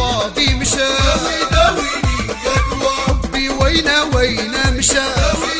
فاضي مشى. داويني يا قوى بي وينه وينه مشى.